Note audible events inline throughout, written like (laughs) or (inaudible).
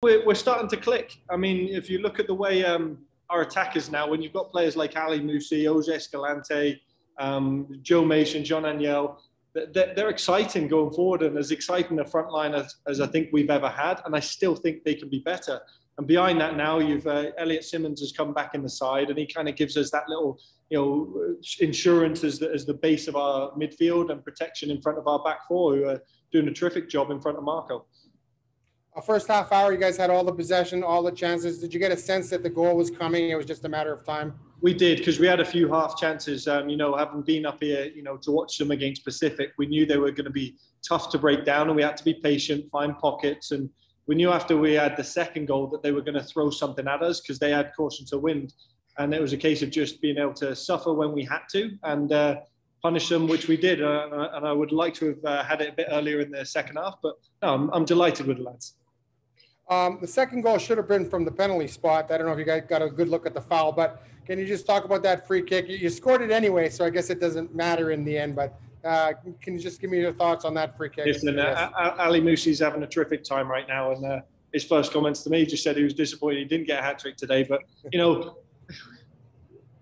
We're, we're starting to click. I mean, if you look at the way um, our attackers now, when you've got players like Ali Musse, Jose Escalante, um, Joe Mason, John Aniel, they're, they're, exciting going forward and as exciting a front line as, as, I think we've ever had. And I still think they can be better. And behind that now, you've uh, Elliot Simmons has come back in the side and he kind of gives us that little, you know, insurance as the, as the base of our midfield and protection in front of our back four who are doing a terrific job in front of Marco first half hour, you guys had all the possession, all the chances. Did you get a sense that the goal was coming? It was just a matter of time. We did because we had a few half chances. Um, you know, having been up here, you know, to watch them against Pacific, we knew they were going to be tough to break down, and we had to be patient, find pockets, and we knew after we had the second goal that they were going to throw something at us because they had caution to wind, and it was a case of just being able to suffer when we had to and uh, punish them, which we did. Uh, and I would like to have uh, had it a bit earlier in the second half, but no, I'm, I'm delighted with the lads. Um, the second goal should have been from the penalty spot. I don't know if you guys got a good look at the foul, but can you just talk about that free kick? You, you scored it anyway, so I guess it doesn't matter in the end. But uh, can you just give me your thoughts on that free kick? Listen, yes. uh, Ali Musse's having a terrific time right now, and uh, his first comments to me just said he was disappointed he didn't get a hat trick today. But you know,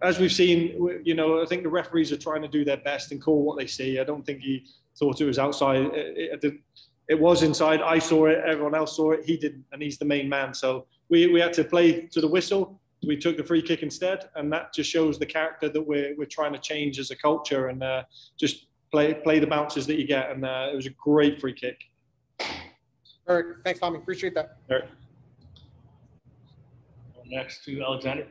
as we've seen, you know, I think the referees are trying to do their best and call what they see. I don't think he thought it was outside. It, it, it was inside. I saw it. Everyone else saw it. He didn't, and he's the main man. So we, we had to play to the whistle. We took the free kick instead, and that just shows the character that we're, we're trying to change as a culture and uh, just play play the bounces that you get. And uh, it was a great free kick. Eric, thanks, Tommy. Appreciate that. Eric. Next to Alexander.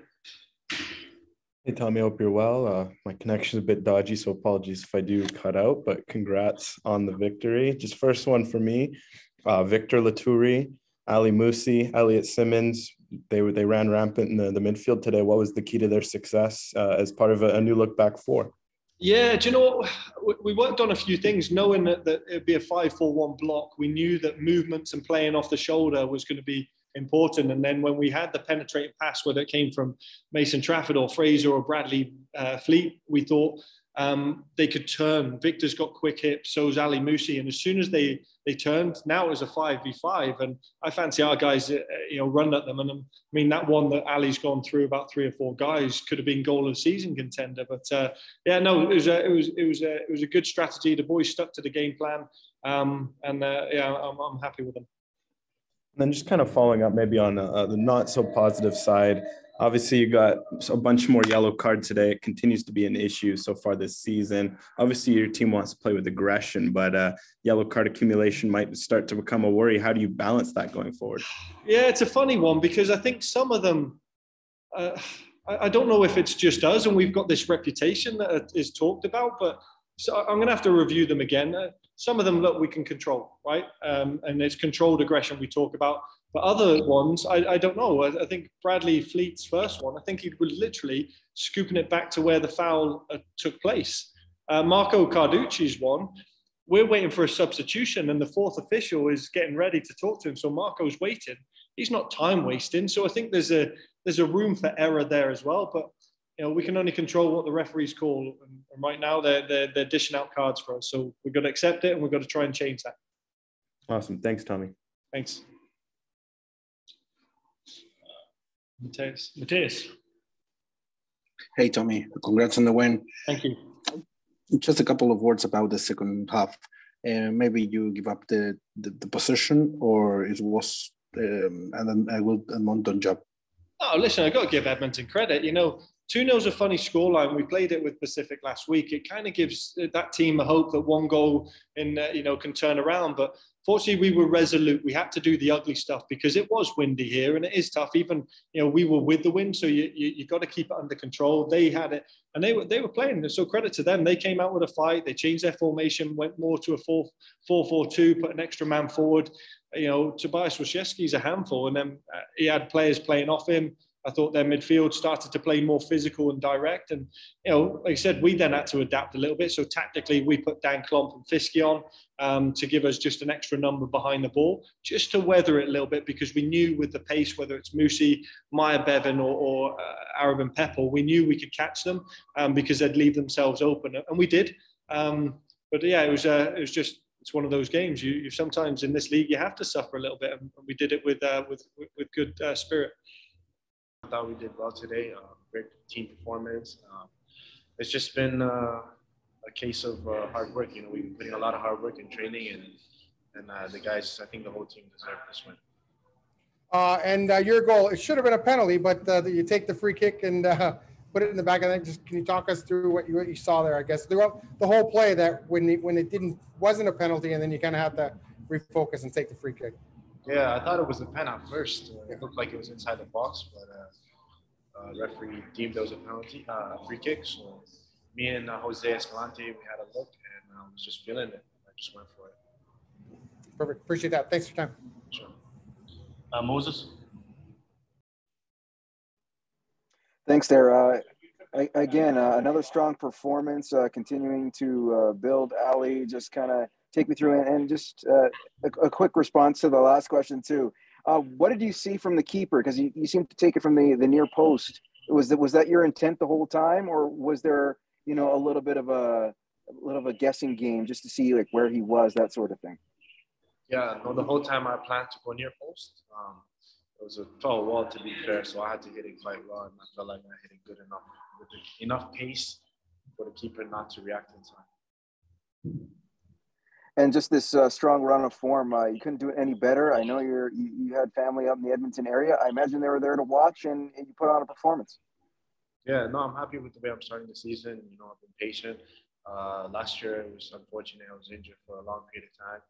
Hey, Tommy, I hope you're well. Uh, my connection's a bit dodgy, so apologies if I do cut out, but congrats on the victory. Just first one for me uh, Victor Loturi, Ali Musse, Elliot Simmons. They, they ran rampant in the, the midfield today. What was the key to their success uh, as part of a, a, new look back four? Yeah, do you know what? We worked on a few things, knowing that, that it'd be a 5 4 1 block. We knew that movements and playing off the shoulder was going to be important. And then when we had the penetrating pass, whether it came from Mason Trafford or Fraser or Bradley uh, Vliet, we thought um, they could turn. Victor's got quick hips, so's Ali Musse. And as soon as they they turned, now it was a 5v5. And I fancy our guys, uh, you know, run at them. And um, I mean, that one that Ali's gone through about three or four guys could have been goal of season contender. But uh, yeah, no, it was, a, it, was, it, was a, it was a good strategy. The boys stuck to the game plan. Um, and uh, yeah, I'm, I'm happy with them. And then just kind of following up maybe on uh, the not so positive side, obviously you got a bunch more yellow cards today. It continues to be an issue so far this season. Obviously your team wants to play with aggression, but uh, yellow card accumulation might start to become a worry. How do you balance that going forward? Yeah, it's a funny one because I think some of them, uh, I, I don't know if it's just us and we've got this reputation that is talked about, but so I'm going to have to review them again. Some of them, look, we can control, right? Um, and it's controlled aggression we talk about. But other ones, I, I don't know. I, I, think Bradley Vliet's first one, I think he was literally scooping it back to where the foul uh, took place. Uh, Marco Carducci's one, we're waiting for a substitution, and the fourth official is getting ready to talk to him. So Marco's waiting. He's not time wasting. So I think there's a there's a room for error there as well. But you know, we can only control what the referees call. And right now, they're, they're, they're dishing out cards for us. So we've got to accept it and we've got to try and change that. Awesome. Thanks, Tommy. Thanks. Mateus. Mateus. Hey, Tommy. Congrats on the win. Thank you. Just a couple of words about the second half. Uh, maybe you give up the, the, the position or it was um, and then I will Edmonton job. Oh, listen, I got to give Edmonton credit. You know, 2 0 is a funny scoreline. We played it with Pacific last week. It kind of gives that team a hope that one goal in, uh, you know, can turn around. But fortunately, we were resolute. We had to do the ugly stuff because it was windy here and it is tough. Even, you know, we were with the wind, so you, you, you got to keep it under control. They had it and they were, they were playing. So credit to them. They came out with a fight. They changed their formation, went more to a 4 4 4 2, put an extra man forward. You know, Tobias is a handful, and then uh, he had players playing off him I thought their midfield started to play more physical and direct. And, you know, like I said, we then had to adapt a little bit. So tactically, we put Dan Klomp and Fisk on um, to give us just an extra number behind the ball, just to weather it a little bit because we knew with the pace, whether it's Musse, Myer Bevan, or, or uh, Aribim Pepple, we knew we could catch them um, because they'd leave themselves open. And we did. Um, but yeah, it was, uh, it was just it's one of those games. You, you sometimes in this league you have to suffer a little bit, and we did it with uh, with, with good uh, spirit. I thought we did well today. Uh, great team performance. Um, it's just been uh, a case of uh, hard work. You know, we've been putting a lot of hard work in training, and and uh, the guys, I think the whole team deserved this win. Uh, and uh, your goal, it should have been a penalty, but you take the free kick and (laughs) put it in the back of the net. Just can you talk us through what you, what you saw there? I guess throughout the whole play that when it, when it didn't wasn't a penalty, and then you kind of had to refocus and take the free kick. Yeah, I thought it was a pen at first. Uh, it looked like it was inside the box, but uh, uh, referee deemed it was a penalty, uh, free kick. So me and uh, Jose Escalante, we had a look, and I was just feeling it. I just went for it. Perfect. Appreciate that. Thanks for your time. Sure. Uh, Moses. Thanks there. Uh, again, uh, another strong performance, uh, continuing to uh, build Ali. Just kind of take me through and, just uh, a, a quick response to the last question too. Uh, what did you see from the keeper? Because you, you seem to take it from the, the near post. Was that was that your intent the whole time, or was there you know a little bit of a, a little of a guessing game just to see like where he was, that sort of thing? Yeah, no, the whole time I planned to go near post. Um, it was a tall wall to be fair, so I had to hit it quite well, and I felt like I hit it good enough with enough pace for the keeper not to react in time. And just this uh, strong run of form, uh, you couldn't do it any better. I know you're you, you had family up in the Edmonton area. I imagine they were there to watch, and, and you put on a performance. Yeah, no, I'm happy with the way I'm starting the season. You know, I've been patient. Uh, last year it was unfortunate I was injured for a long period of time,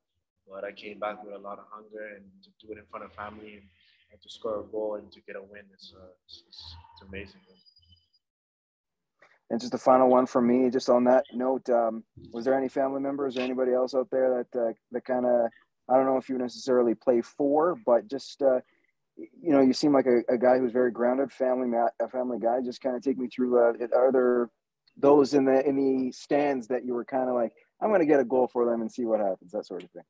but I came back with a lot of hunger and to do it in front of family and, and to score a goal and to get a win is uh, it's, it's, it's amazing. And just a final one for me, just on that note, um, was there any family members or anybody else out there that uh, that kind of I don't know if you necessarily play for, but just uh, you know, you seem like a, a, guy who's very grounded, family a family guy. Just kind of take me through. Uh, are there those in the in the stands that you were kind of like, I'm going to get a goal for them and see what happens, that sort of thing?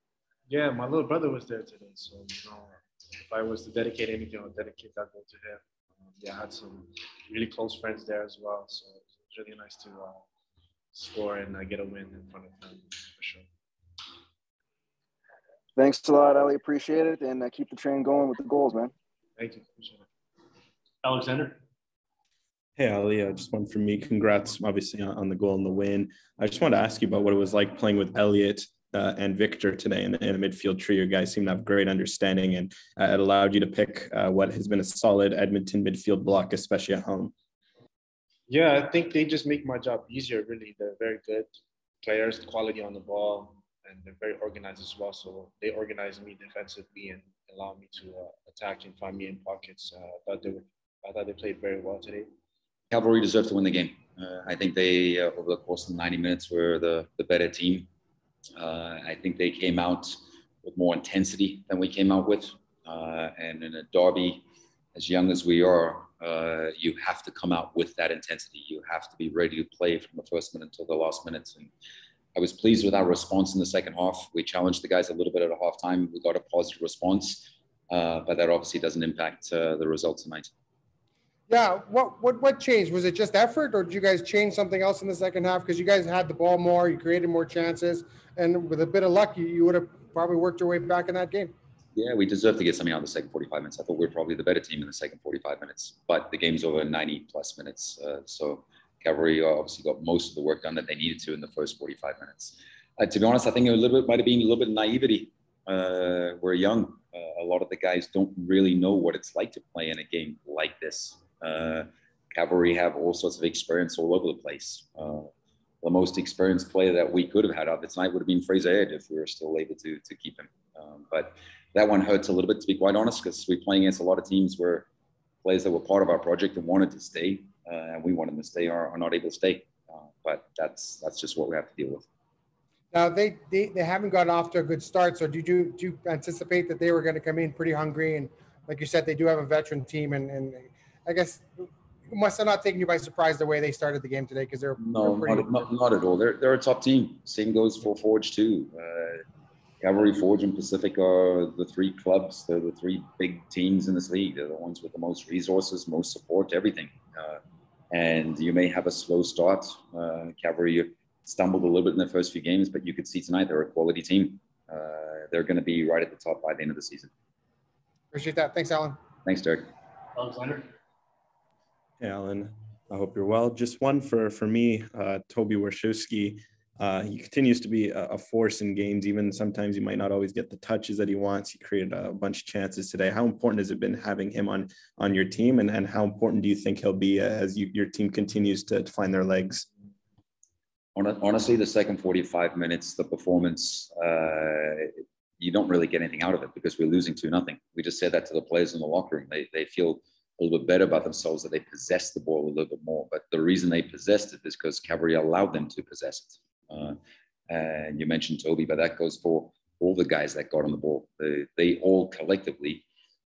Yeah, my little brother was there today, so you know, if I was to dedicate anything, I'll dedicate that goal to him. Um, yeah, I had some really close friends there as well, so it's really nice to uh, score and uh, get a win in front of them for sure. Thanks a lot, Ali. Appreciate it, and uh, keep the train going with the goals, man. Thank you. Appreciate it. Alexander. Hey, Ali, uh, just one from me. Congrats, obviously, on, on, the goal and the win. I just wanted to ask you about what it was like playing with Elliot uh, and Victor today in, in a midfield trio. You guys seem to have great understanding, and uh, it allowed you to pick uh, what has been a solid Edmonton midfield block, especially at home. Yeah, I think they just make my job easier, really. They're very good players, quality on the ball, and they're very organized as well. So they organize me defensively and allow me to uh, attack and find me in pockets. Uh, I thought they were, I thought they played very well today. Cavalry deserved to win the game. Uh, I think they, uh, over the course of the 90 minutes, were the, the better team. Uh, I think they came out with more intensity than we came out with. Uh, and in a derby, as young as we are, uh, you have to come out with that intensity. You have to be ready to play from the first minute until the last minutes. And I was pleased with our response in the second half. We challenged the guys a little bit at a half time. We got a positive response, uh, but that obviously doesn't impact uh, the result tonight. Yeah, what what what changed? Was it just effort, or did you guys change something else in the second half? Because you guys had the ball more, you created more chances, and with a bit of luck, you, you would have probably worked your way back in that game. Yeah, we deserve to get something out of the second 45 minutes. I thought we were probably the better team in the second 45 minutes, but the game's over 90 plus minutes. Uh, so Cavalry obviously got most of the work done that they needed to in the first 45 minutes. Uh, to be honest, I think it a little bit might have been a little bit of naivety. Uh, we're young. Uh, a lot of the guys don't really know what it's like to play in a game like this. Uh, Cavalry have all sorts of experience all over the place. The most experienced player that we could have had out tonight would have been Fraser Aird if we were still able to, to keep him. Um, but that one hurts a little bit, to be quite honest, because we're playing against a lot of teams where players that were part of our project and wanted to stay, uh, and we wanted to stay, are, are not able to stay. Uh, but that's that's just what we have to deal with. Now they, they they haven't gotten off to a good start. So did you do you anticipate that they were going to come in pretty hungry? And like you said, they do have a veteran team, and and I guess must have not taken you by surprise the way they started the game today because they're no, they're not, not, not, at all. They're they're a top team. Same goes for Forge too. Uh, Cavalry, Forge, and Pacific are the three clubs. They're the three big teams in this league. They're the ones with the most resources, most support, everything. Uh, and you may have a slow start. Uh, Cavalry stumbled a little bit in their first few games, but you could see tonight they're a quality team. Uh, they're going to be right at the top by the end of the season. Appreciate that. Thanks, Alan. Thanks, Derek. Alexander? Hey, Alan. I hope you're well. Just one for for me, uh, Toby Warschewski. Uh, he continues to be a, a, force in games. Even sometimes he might not always get the touches that he wants. He created a bunch of chances today. How important has it been having him on on your team, and, and how important do you think he'll be as you, your team continues to, to find their legs? Honestly, the second 45 minutes, the performance, uh, you don't really get anything out of it because we're losing 2 nothing. We just said that to the players in the locker room. They, they feel a little bit better about themselves that they possessed the ball a little bit more. But the reason they possessed it is because Cavalry allowed them to possess it. Uh, and you mentioned Toby, but that goes for all the guys that got on the ball. They, they all collectively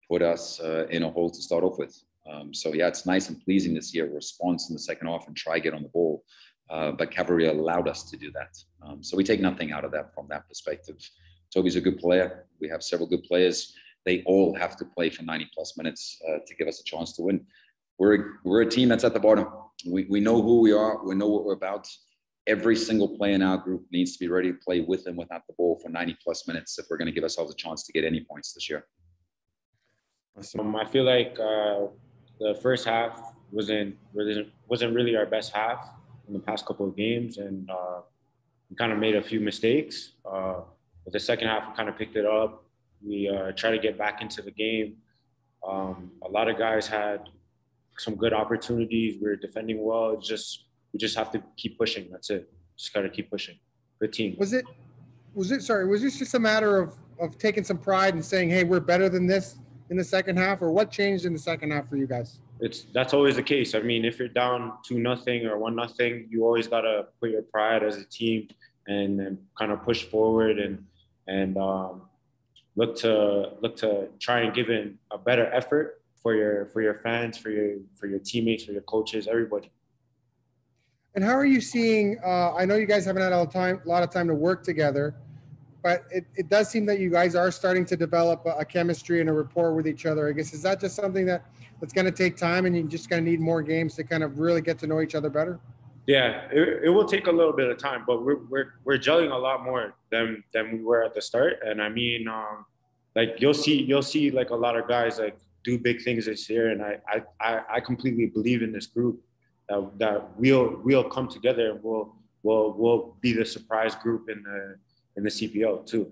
put us uh, in a hole to start off with. Um, so yeah, it's nice and pleasing to see a response in the second half and try get on the ball. Uh, but Cavalry allowed us to do that. Um, so we take nothing out of that from that perspective. Toby's a good player. We have several good players they all have to play for 90 plus minutes uh, to give us a chance to win. We're, we're a team that's at the bottom. We, we know who we are. We know what we're about. Every single player in our group needs to be ready to play with and without the ball for 90 plus minutes if we're going to give ourselves a chance to get any points this year. Um, I feel like uh, the first half wasn't, wasn't wasn't really our best half in the past couple of games, and uh, we kind of made a few mistakes. Uh, but the second half, we kind of picked it up. We uh, try to get back into the game. Um, a lot of guys had some good opportunities. We are defending well. It's just we just have to keep pushing. That's it. Just got to keep pushing. Good team. Was it? Was it? Sorry. Was this just a matter of of taking some pride and saying, "Hey, we're better than this in the second half," or what changed in the second half for you guys? It's that's always the case. I mean, if you're down two nothing or one nothing, you always gotta put your pride as a team and, and kind of push forward and and um, look to look to try and give in a better effort for your for your fans, for your for your teammates, for your coaches, everybody. And how are you seeing? Uh, I know you guys haven't had a time, a lot of time to work together, but it, it does seem that you guys are starting to develop a, a chemistry and a rapport with each other. I guess is that just something that that's going to take time, and you're just going to need more games to kind of really get to know each other better. Yeah, it, it will take a little bit of time, but we're we're we're gelling a lot more than than we were at the start. And I mean, um, like you'll see you'll see like a lot of guys like do big things this year, and I I I completely believe in this group that that we'll we'll come together and we'll we'll we'll be the surprise group in the in the CPL too.